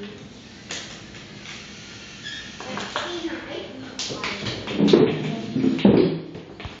Amen.